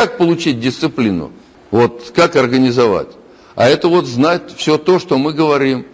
как получить дисциплину? Вот как организовать? А это вот знать все то, что мы говорим.